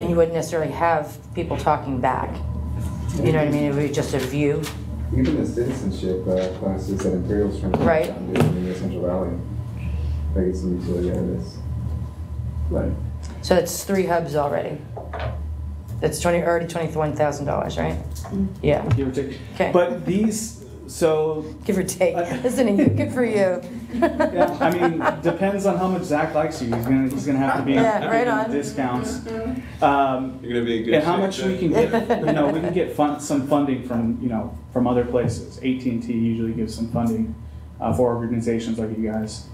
And you wouldn't necessarily have people talking back. You know what I mean? It would be just a view. Even the citizenship uh, classes that Imperial's trying to Right. put down doing in the Central Valley. I get some utility out of this. Right. So that's three hubs already. That's twenty, already twenty-one thousand dollars, right? Yeah, Give or take. Okay. But these, so, give or take. Uh, Isn't it? Good for you. yeah, I mean, depends on how much Zach likes you. He's gonna, he's gonna have to be Yeah, right on. discounts. Um, You're gonna be in good And how shape much we can get, you know, we can get fun, some funding from, you know, from other places. AT&T usually gives some funding uh, for organizations like you guys.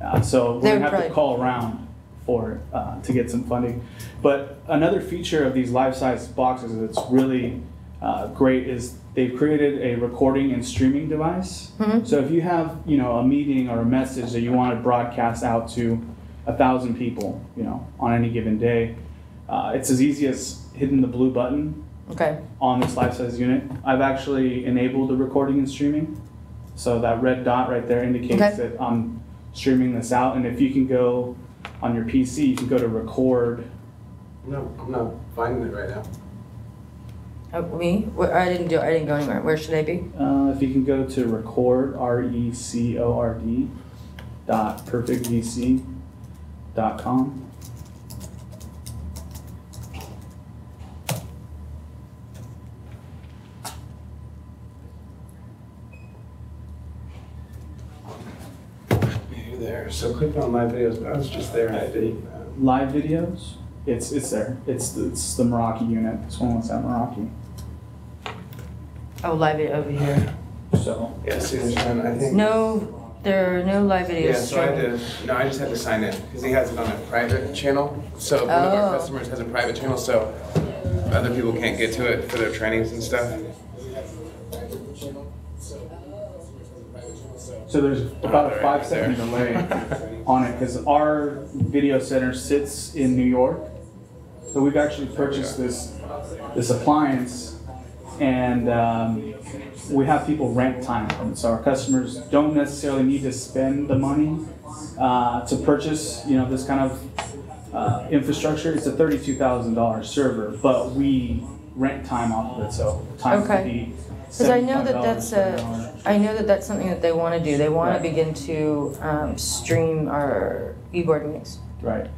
Uh, so They we're would gonna have to call around for uh, to get some funding. But another feature of these Lifesize boxes that's really uh, great is they've created a recording and streaming device. Mhm. So if you have, you know, a meeting or a message that you want to broadcast out to a thousand people, you know, on any given day, uh, it's as easy as hitting the blue button Okay, on this Lifesize unit. I've actually enabled the recording and streaming. So that red dot right there indicates Okay. that I'm streaming this out. And if you can go on your PC, you can go to record. No, I'm not finding it right now. Uh, me? Where- I didn't do, I didn't go anywhere. Where should I be? Uh, if you can go to record, R E C O R D, dot perfectvc dot com. You're there. So click on live videos, but I was just there and I didn't. uh, Live videos, it's it's there. It's it's the Meraki unit. This one was at Meraki. Oh, live it over here. So Yeah, see, there's I think. No, there are no live videos. Yeah, so I had to, no, I just had to sign in, because he has it on a private channel. So one of Oh. our customers has a private channel, so other people can't get to it for their trainings and stuff. So there's about a five second there. delay on it because our video center sits in New York. So we've actually purchased this this appliance, and um, we have people rent time from it. So our customers don't necessarily need to spend the money uh, to purchase, you know, this kind of uh, infrastructure. It's a thirty-two thousand dollars server, but we rent time off of it. So time Okay. could be. Because I know that that's per a, hour. I know that that's something that they want to do. They want Right. to begin to um, stream our e-board meetings. Right.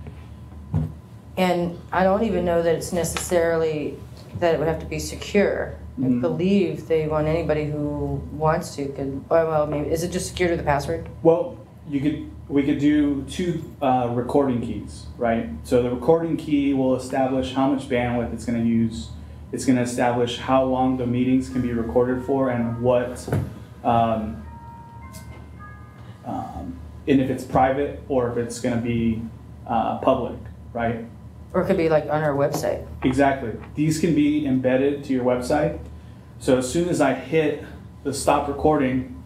And I don't even know that it's necessarily that it would have to be secure. I Mhm. believe they want anybody who wants to could, well, maybe, is it just secure with a password? Well, you could, we could do two uh, recording keys, right? So the recording key will establish how much bandwidth it's going to use. It's going to establish how long the meetings can be recorded for and what, um, um, and if it's private or if it's going to be uh, public, right? Or it could be like on our website. Exactly. These can be embedded to your website. So as soon as I hit the stop recording,